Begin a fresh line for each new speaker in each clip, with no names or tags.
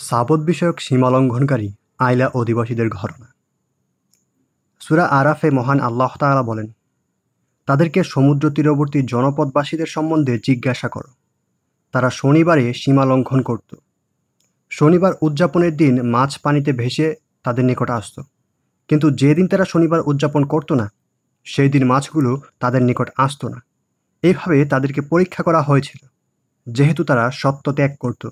সাবত বিষয়ক সীমালঙ্ঘনকারী আইলা অধিবাসীদের ঘটনা। সুরা আরাফে মহান আল্লাহ তাআলা বলেন, তাদেরকে সমুদ্র তীরবর্তী জনপদবাসীদের সম্বন্ধে জিজ্ঞাসা করো। তারা শনিবারে সীমা লঙ্ঘন করত। শনিবার উদযাপনের দিন মাছ পানিতে ভেসে তাদের নিকট আসত। কিন্তু যেদিন তারা শনিবার উদযাপন করতো না সেই দিন মাছগুলো তাদের নিকট আসতো না। এভাবে তাদেরকে পরীক্ষা করা হয়েছিল। যেহেতু তারা সত্য ত্যাগ করত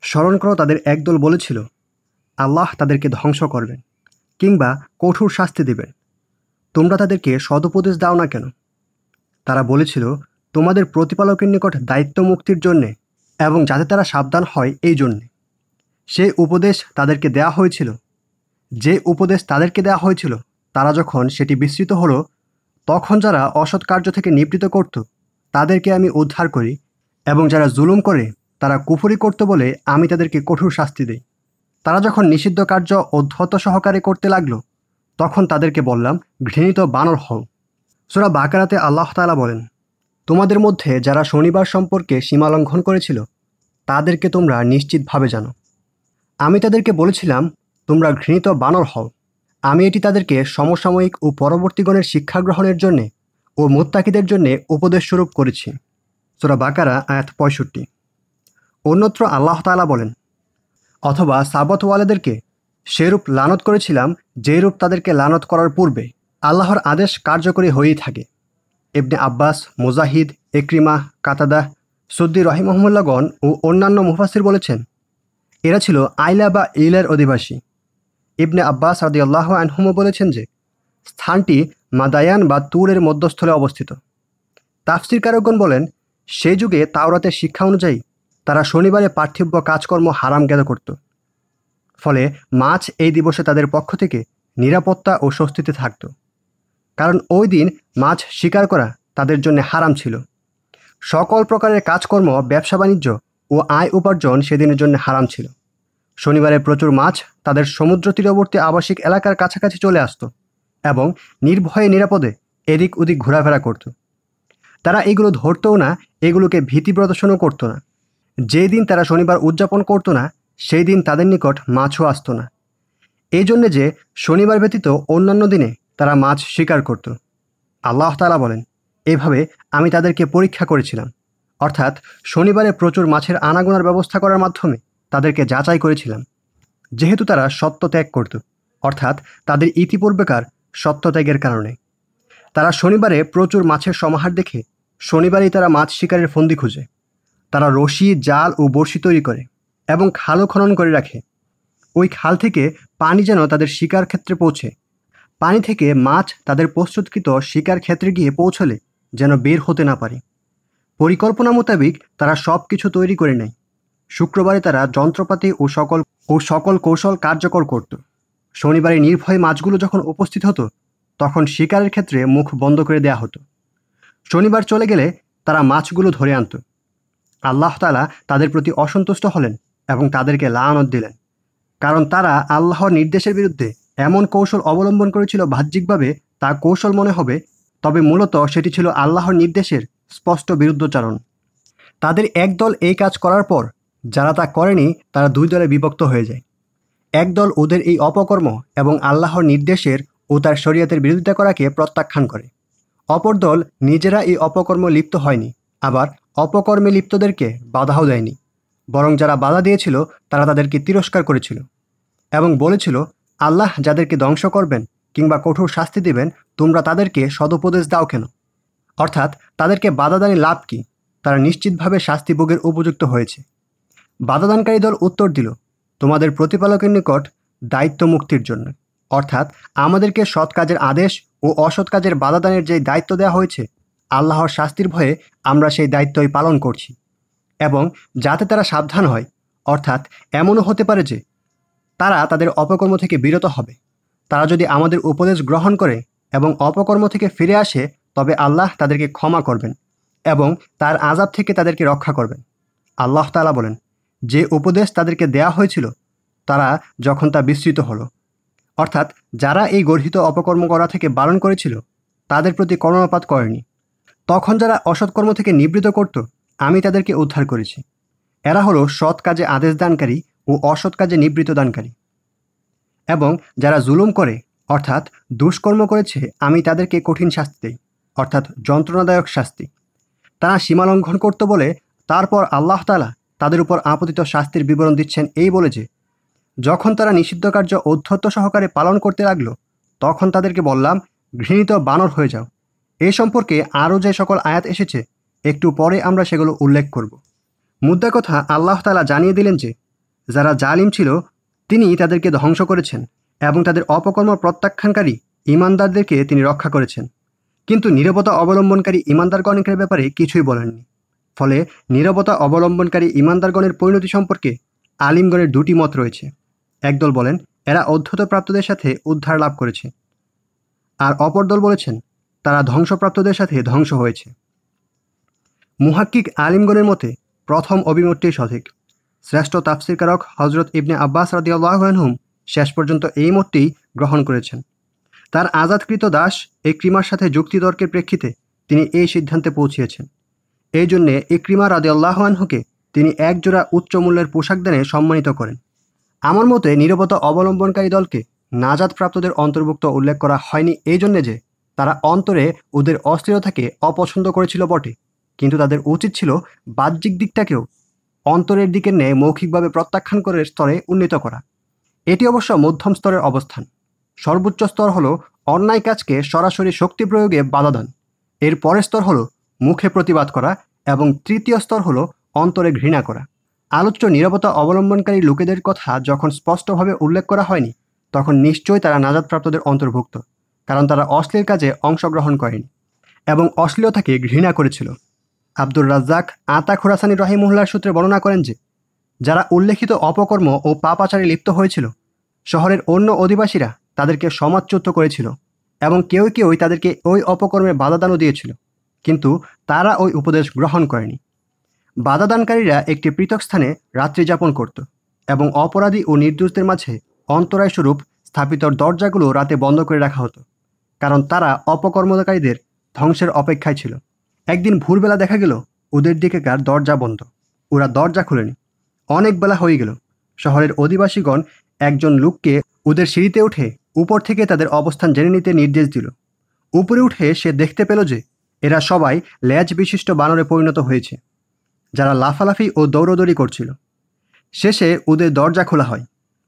স্মরণ করো তাদের একদল বলেছিল, আল্লাহ তাদেরকে ধ্বংস করবেন কিংবা কঠোর শাস্তি দেবেন। তোমরা তাদেরকে সদুপদেশ দাও না কেন? তারা বলেছিল, তোমাদের প্রতিপালকের নিকট দায়িত্ব মুক্তির জন্যে এবং যাতে তারা সাবধান হয় এই জন্যে। সেই উপদেশ তাদেরকে দেয়া হয়েছিল। যে উপদেশ তাদেরকে দেওয়া হয়েছিল, তারা যখন সেটি বিস্তৃত হলো, তখন যারা অসৎ কার্য থেকে নিবৃত করত, তাদেরকে আমি উদ্ধার করি এবং যারা জুলুম করে তারা কুফরি করতে বলে আমি তাদেরকে কঠোর শাস্তি দেই। তারা যখন নিষিদ্ধ কার্য অধ্যত সহকারে করতে লাগল, তখন তাদেরকে বললাম, ঘৃণিত বানর হও। সোরা বাকারাতে আল্লাহ তালা বলেন, তোমাদের মধ্যে যারা শনিবার সম্পর্কে সীমালঙ্ঘন করেছিল, তাদেরকে তোমরা নিশ্চিতভাবে জানো। আমি তাদেরকে বলেছিলাম, তোমরা ঘৃণিত বানর হও। আমি এটি তাদেরকে সমসাময়িক ও পরবর্তীগণের শিক্ষা গ্রহণের জন্যে ও মোত্তাকিদের জন্যে উপদেশস্বরূপ করেছি। সোরা বাকারা, আয়াত পঁয়ষট্টি। অন্যত্র আল্লাহ তালা বলেন, অথবা সাবতওয়ালাদেরকে সেরূপ লানত করেছিলাম, যেরূপ তাদেরকে লানত করার পূর্বে আল্লাহর আদেশ কার্যকরী হয়েই থাকে। ইবনে আব্বাস, মুজাহিদ একরিমা কাতাদা, সদ্দি রহিমহমুল্লাগণ ও অন্যান্য মুফাসির বলেছেন, এরা ছিল আইলা বা ইলার অধিবাসী। ইবনে আব্বাস রাদি আল্লাহ আনহুমো বলেছেন যে, স্থানটি মাদায়ান বা তুরের মধ্যস্থলে অবস্থিত। তাফসির কারকগণ বলেন, সেই যুগে তাওরাতের শিক্ষা অনুযায়ী তারা শনিবারে পার্থিব্য কাজকর্ম হারাম জ্ঞাত করত। ফলে মাছ এই দিবসে তাদের পক্ষ থেকে নিরাপত্তা ও স্বস্তিতে থাকত। কারণ ওই দিন মাছ শিকার করা তাদের জন্য হারাম ছিল। সকল প্রকারের কাজকর্ম, ব্যবসা বাণিজ্য ও আয় উপার্জন সেদিনের জন্য হারাম ছিল। শনিবারে প্রচুর মাছ তাদের সমুদ্র তীরবর্তী আবাসিক এলাকার কাছাকাছি চলে আসত এবং নির্ভয়ে নিরাপদে এদিক ওদিক ঘোরাফেরা করত। তারা এগুলো ধরতও না, এগুলোকে ভীতি প্রদর্শনও করতো না। যে দিন তারা শনিবার উদযাপন করতো না সেই দিন তাদের নিকট মাছও আসত না। এই জন্যে যে শনিবার ব্যতীত অন্যান্য দিনে তারা মাছ শিকার করত। আল্লাহ তালা বলেন, এভাবে আমি তাদেরকে পরীক্ষা করেছিলাম। অর্থাৎ শনিবারে প্রচুর মাছের আনাগোনার ব্যবস্থা করার মাধ্যমে তাদেরকে যাচাই করেছিলাম। যেহেতু তারা সত্য ত্যাগ করত, অর্থাৎ তাদের ইতিপূর্বেকার সত্য ত্যাগের কারণে। তারা শনিবারে প্রচুর মাছের সমাহার দেখে শনিবারেই তারা মাছ শিকারের ফন্দি খুঁজে। তারা রশি, জাল ও বড়শি তৈরি করে এবং খালও খনন করে রাখে। ওই খাল থেকে পানি যেন তাদের শিকার ক্ষেত্রে পৌঁছে। পানি থেকে মাছ তাদের প্রস্তুতকৃত শিকার ক্ষেত্রে গিয়ে পৌঁছলে যেন বের হতে না পারে। পরিকল্পনা মোতাবেক তারা সব কিছু তৈরি করে নেয়। শুক্রবারে তারা যন্ত্রপাতি ও সকল ও সকল কৌশল কার্যকর করত। শনিবারে নির্ভয় মাছগুলো যখন উপস্থিত হতো, তখন শিকারের ক্ষেত্রে মুখ বন্ধ করে দেয়া হতো। শনিবার চলে গেলে তারা মাছগুলো ধরে আনত। আল্লাহ তালা তাদের প্রতি অসন্তুষ্ট হলেন এবং তাদেরকে লানত দিলেন। কারণ তারা আল্লাহর নির্দেশের বিরুদ্ধে এমন কৌশল অবলম্বন করেছিল বাহ্যিকভাবে তা কৌশল মনে হবে, তবে মূলত সেটি ছিল আল্লাহর নির্দেশের স্পষ্ট বিরুদ্ধচারণ তাদের এক দল এই কাজ করার পর যারা তা করেনি, তারা দুই দলে বিভক্ত হয়ে যায়। একদল ওদের এই অপকর্ম এবং আল্লাহর নির্দেশের ও তার শরীয়তের বিরোধিতা করাকে প্রত্যাখ্যান করে। অপর দল নিজেরা এই অপকর্ম লিপ্ত হয়নি, আবার অপকর্মে লিপ্তদেরকে বাধাও দেয়নি। বরং যারা বাধা দিয়েছিল, তারা তাদেরকে তিরস্কার করেছিল এবং বলেছিল, আল্লাহ যাদেরকে ধ্বংস করবেন কিংবা কঠোর শাস্তি দেবেন, তোমরা তাদেরকে সদুপদেশ দাও কেন? অর্থাৎ, তাদেরকে বাধাদানি লাভ কি? তারা নিশ্চিতভাবে শাস্তি ভোগের উপযুক্ত হয়েছে। বাধাদানকারী দল উত্তর দিল, তোমাদের প্রতিপালকের নিকট দায়িত্ব মুক্তির জন্য। অর্থাৎ, আমাদেরকে সৎ কাজের আদেশ ও অসৎ কাজের বাধাদানের যে দায়িত্ব দেওয়া হয়েছে আল্লাহর শাস্তির ভয়ে আমরা সেই দায়িত্বই পালন করছি এবং যাতে তারা সাবধান হয়, অর্থাৎ এমনও হতে পারে যে তারা তাদের অপকর্ম থেকে বিরত হবে। তারা যদি আমাদের উপদেশ গ্রহণ করে এবং অপকর্ম থেকে ফিরে আসে, তবে আল্লাহ তাদেরকে ক্ষমা করবেন এবং তার আজাব থেকে তাদেরকে রক্ষা করবেন। আল্লাহ তালা বলেন, যে উপদেশ তাদেরকে দেয়া হয়েছিল, তারা যখন তা বিস্তৃত হলো, অর্থাৎ যারা এই গর্হিত অপকর্ম করা থেকে বারণ করেছিল, তাদের প্রতি কর্ণপাত করেনি। তখন যারা অসৎকর্ম থেকে নিবৃত করত, আমি তাদেরকে উদ্ধার করেছি। এরা হলো সৎ কাজে আদেশ দানকারী ও অসৎ কাজে নিবৃত দানকারী। এবং যারা জুলুম করে, অর্থাৎ দুষ্কর্ম করেছে, আমি তাদেরকে কঠিন শাস্তি দেই, অর্থাৎ যন্ত্রণাদায়ক শাস্তি। তারা সীমালঙ্ঘন করতে বলে, তারপর আল্লাহ তালা তাদের উপর আপতিত শাস্তির বিবরণ দিচ্ছেন এই বলে যে, যখন তারা নিষিদ্ধ কার্য অধ্যত্ত সহকারে পালন করতে লাগল, তখন তাদেরকে বললাম, ঘৃণিত বানর হয়ে যাও। এ সম্পর্কে আরও যে সকল আয়াত এসেছে, একটু পরে আমরা সেগুলো উল্লেখ করব। মুদ্রা কথা আল্লাহ তালা জানিয়ে দিলেন যে, যারা জালিম ছিল তিনি তাদেরকে ধ্বংস করেছেন এবং তাদের অপকর্ম প্রত্যাখ্যানকারী ইমানদারদেরকে তিনি রক্ষা করেছেন। কিন্তু নিরবতা অবলম্বনকারী ইমানদারগণের ব্যাপারে কিছুই বলেননি। ফলে নিরবতা অবলম্বনকারী ইমানদারগণের পরিণতি সম্পর্কে আলিমগণের দুটি মত রয়েছে। একদল বলেন, এরা অধ্যতপ্রাপ্তদের সাথে উদ্ধার লাভ করেছে। আর অপর দল বলেছেন তারা ধ্বংসপ্রাপ্তদের সাথে ধ্বংস হয়েছে। মুহাক্কিক আলিমগণের মতে, প্রথম অভিমতটি সঠিক। শ্রেষ্ঠ তাফসিরকারক হজরত ইবনে আব্বাস রাদিয়াল্লাহনহুম শেষ পর্যন্ত এই মতটি গ্রহণ করেছেন। তার আজাদকৃত দাস এই ক্রিমার সাথে যুক্তিতর্কের প্রেক্ষিতে তিনি এই সিদ্ধান্তে পৌঁছিয়েছেন। এই জন্যে ইক্রিমা রাদিয়াল্লাহনহুকে তিনি একজোড়া উচ্চ মূল্যের পোশাক দানে সম্মানিত করেন। আমার মতে, নিরবতা অবলম্বনকারী দলকে নাজাদ প্রাপ্তদের অন্তর্ভুক্ত উল্লেখ করা হয়নি এই জন্যে যে তারা অন্তরে ওদের অস্থিরতাকে অপছন্দ করেছিল বটে। কিন্তু তাদের উচিত ছিল বাহ্যিক দিকটাকেও অন্তরের দিকে ন্যায় মৌখিকভাবে প্রত্যাখ্যান করে স্তরে উন্নীত করা। এটি অবশ্য মধ্যম স্তরের অবস্থান। সর্বোচ্চ স্তর হলো অন্যায় কাজকে সরাসরি শক্তি প্রয়োগে বাধা দান। এর পরের স্তর হলো মুখে প্রতিবাদ করা এবং তৃতীয় স্তর হলো অন্তরে ঘৃণা করা। আলোচ্য নিরাপত্তা অবলম্বনকারী লোকেদের কথা যখন স্পষ্টভাবে উল্লেখ করা হয়নি, তখন নিশ্চয়ই তারা নাজাদপ্রাপ্তদের অন্তর্ভুক্ত। কারণ তারা অশ্লীল কাজে অংশগ্রহণ করেনি এবং অশ্লীলতাকে ঘৃণা করেছিল। আব্দুর রাজ্জাক, আতা খোরাসানি রহিমুল্লার সূত্রে বর্ণনা করেন যে, যারা উল্লেখিত অপকর্ম ও পাপাচারে লিপ্ত হয়েছিল, শহরের অন্য অধিবাসীরা তাদেরকে সমাজচ্যুত করেছিল এবং কেউ কেউই তাদেরকে ওই অপকর্মে বাধাদানও দিয়েছিল, কিন্তু তারা ওই উপদেশ গ্রহণ করেনি। বাধাদানকারীরা একটি পৃথক স্থানে রাত্রি যাপন করত এবং অপরাধী ও নির্দোষদের মাঝে অন্তরায় স্বরূপ স্থাপিত দরজাগুলো রাতে বন্ধ করে রাখা হতো। কারণ তারা অপকর্মকারীদের ধ্বংসের অপেক্ষায় ছিল। একদিন ভোরবেলা দেখা গেল, ওদের দিকেকার দরজা বন্ধ। ওরা দরজা খুলেনি। অনেক বেলা হয়ে গেল। শহরের অধিবাসীগণ একজন লোককে ওদের সিঁড়িতে উঠে উপর থেকে তাদের অবস্থান জেনে নিতে নির্দেশ দিল। উপরে উঠে সে দেখতে পেল যে এরা সবাই ল্যাজ বিশিষ্ট বানরে পরিণত হয়েছে, যারা লাফালাফি ও দৌড়দৌড়ি করছিল। শেষে ওদের দরজা খোলা হয়।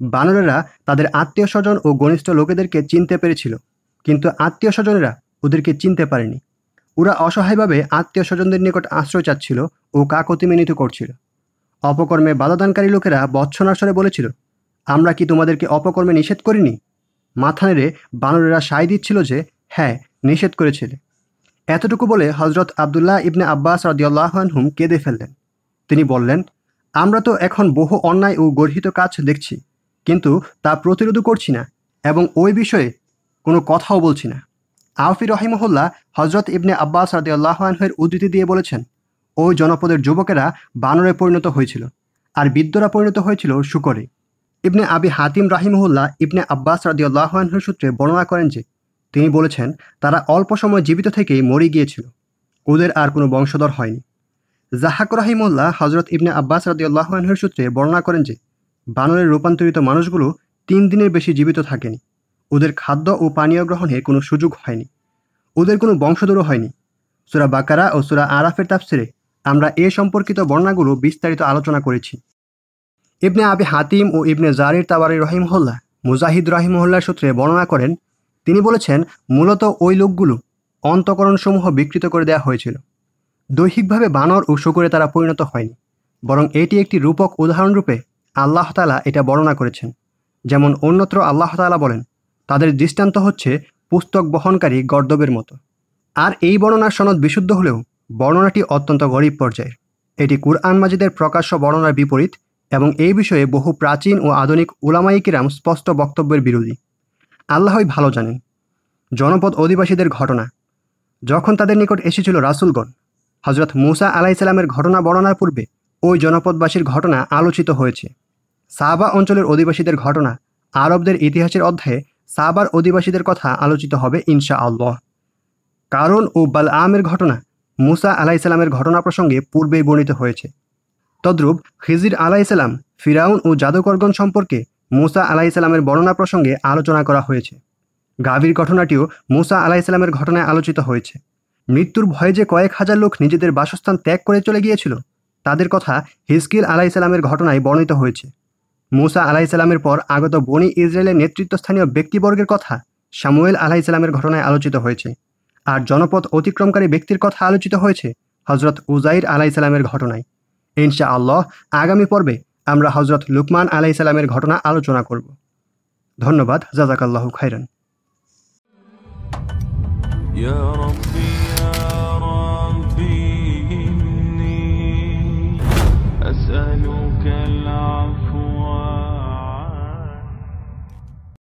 বানরেরা তাদের আত্মীয় স্বজন ও ঘনিষ্ঠ লোকেদেরকে চিনতে পেরেছিল। কিন্তু আত্মীয় স্বজনেরা ওদেরকে চিনতে পারেনি। ওরা অসহায়ভাবে আত্মীয় স্বজনদের নিকট আশ্রয় চাচ্ছিল ও কাকতি মিনিত করছিল। অপকর্মে বাধাদানকারী লোকেরা বৎসনার স্বরে বলেছিল, আমরা কি তোমাদেরকে অপকর্মে নিষেধ করিনি? মাথা নেড়ে বানরেরা সায় দিচ্ছিল যে হ্যাঁ নিষেধ করেছিল। এতটুকু বলে হজরত আবদুল্লাহ ইবনে আব্বাস রদিয়াল্লাহনহুম কেঁদে ফেললেন। তিনি বললেন, আমরা তো এখন বহু অন্যায় ও গর্হিত কাজ দেখছি, কিন্তু তা প্রতিরোধ করছি না এবং ওই বিষয়ে কোনো কথাও বলছি না। আফি রহিমহল্লা হজরত ইবনে আব্বাস রাদিয়াল্লাহনহের উদ্ধৃতি দিয়ে বলেছেন ওই জনপদের যুবকেরা বানরে পরিণত হয়েছিল আর বিদ্যরা পরিণত হয়েছিল শুকরে। ইবনে আবি হাতিম রাহিমহুল্লাহ ইবনে আব্বাস রাদিউল্লাহনহের সূত্রে বর্ণনা করেন যে, তিনি বলেছেন, তারা অল্প সময় জীবিত থেকেই মরে গিয়েছিল। ওদের আর কোনো বংশধর হয়নি। জাহাক রাহিমুল্লাহ হজরত ইবনে আব্বাস রাদিউল্লাহনহের সূত্রে বর্ণনা করেন যে বানরের রূপান্তরিত মানুষগুলো তিন দিনের বেশি জীবিত থাকেনি। ওদের খাদ্য ও পানীয় গ্রহণের কোনো সুযোগ হয়নি। ওদের কোনো বংশধরও হয়নি। সুরা বাকারা ও সুরা আরাফের তাফসিরে আমরা এ সম্পর্কিত বর্ণাগুলো বিস্তারিত আলোচনা করেছি। ইবনে আবি হাতিম ও ইবনে জারির তাবারি রহিমহল্লা মুজাহিদ রহিমহল্লার সূত্রে বর্ণনা করেন, তিনি বলেছেন, মূলত ওই লোকগুলো অন্তকরণসমূহ বিকৃত করে দেওয়া হয়েছিল। দৈহিকভাবে বানর ও শুকুরে তারা পরিণত হয়নি, বরং এটি একটি রূপক উদাহরণরূপে আল্লাহ তালা এটা বর্ণনা করেছেন। যেমন অন্যত্র আল্লাহ তালা বলেন তাদের দৃষ্টান্ত হচ্ছে পুস্তক বহনকারী গর্দবের মতো। আর এই বর্ণনার সনদ বিশুদ্ধ হলেও বর্ণনাটি অত্যন্ত গরিব পর্যায়ের। এটি কুরআন মাজিদের প্রকাশ্য বর্ণনার বিপরীত এবং এই বিষয়ে বহু প্রাচীন ও আধুনিক উলামাইকিরাম স্পষ্ট বক্তব্যের বিরোধী। আল্লাহই ভালো জানেন। জনপদ অধিবাসীদের ঘটনা। যখন তাদের নিকট এসেছিল রাসুলগণ হজরত মুসা আলাইসাল্লামের ঘটনা বর্ণনার পূর্বে ওই জনপদবাসীর ঘটনা আলোচিত হয়েছে। সাবা অঞ্চলের অধিবাসীদের ঘটনা আরবদের ইতিহাসের অধ্যায়ে সাবার অধিবাসীদের কথা আলোচিত হবে ইনশা আল্লাহ কারণ ও বাল আমের ঘটনা, মুসা আলাইসাল্লামের ঘটনা প্রসঙ্গে পূর্বেই বর্ণিত হয়েছে। তদ্রূপ খিজির আলাইসাল্লাম ফিরাউন ও জাদুকরগণ সম্পর্কে মুসা আলাইসাল্লামের বর্ণনা প্রসঙ্গে আলোচনা করা হয়েছে। গাভীর ঘটনাটিও মুসা আলাইসাল্লামের ঘটনায় আলোচিত হয়েছে। মৃত্যুর ভয়ে যে কয়েক হাজার লোক নিজেদের বাসস্থান ত্যাগ করে চলে গিয়েছিল, তাদের কথা হিজকিল আলাইসাল্লামের ঘটনায় বর্ণিত হয়েছে। মুসা আলাইসাল্লামের পর আগত বনি ইসরায়েলের নেতৃত্বস্থানীয় ব্যক্তিবর্গের কথা সামুয়েল আলাইসাল্লামের ঘটনায় আলোচিত হয়েছে আর জনপদ অতিক্রমকারী ব্যক্তির কথা আলোচিত হয়েছে হজরত উজাইর আলাইসাল্লামের ঘটনায় ইনশা আল্লাহ আগামী পর্বে আমরা হজরত লুকমান আলাইসাল্লামের ঘটনা আলোচনা করব ধন্যবাদ জাজাকাল্লাহ খাইরান
يا ربي يا ربي إني أسألك العفو